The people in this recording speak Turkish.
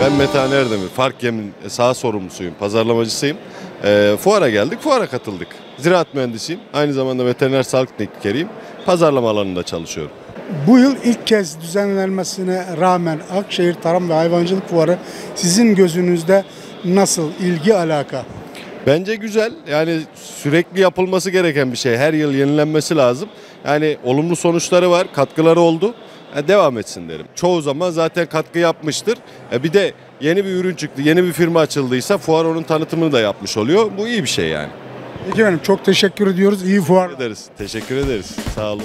Ben Metehan Erdemir, Fark Gem'in sağ sorumlusuyum, pazarlamacısıyım. Ee, fuara geldik, fuara katıldık. Ziraat mühendisiyim, aynı zamanda veteriner sağlık teknikeriyim. Pazarlama alanında çalışıyorum. Bu yıl ilk kez düzenlenmesine rağmen Akşehir Tarım ve Hayvancılık Fuarı sizin gözünüzde nasıl ilgi alaka? Bence güzel, yani sürekli yapılması gereken bir şey. Her yıl yenilenmesi lazım. Yani olumlu sonuçları var, katkıları oldu. E, devam etsin derim. Çoğu zaman zaten katkı yapmıştır. E, bir de yeni bir ürün çıktı, yeni bir firma açıldıysa fuar onun tanıtımını da yapmış oluyor. Bu iyi bir şey yani. Peki efendim çok teşekkür ediyoruz. İyi fuar. Ederiz. Teşekkür ederiz. Sağ olun.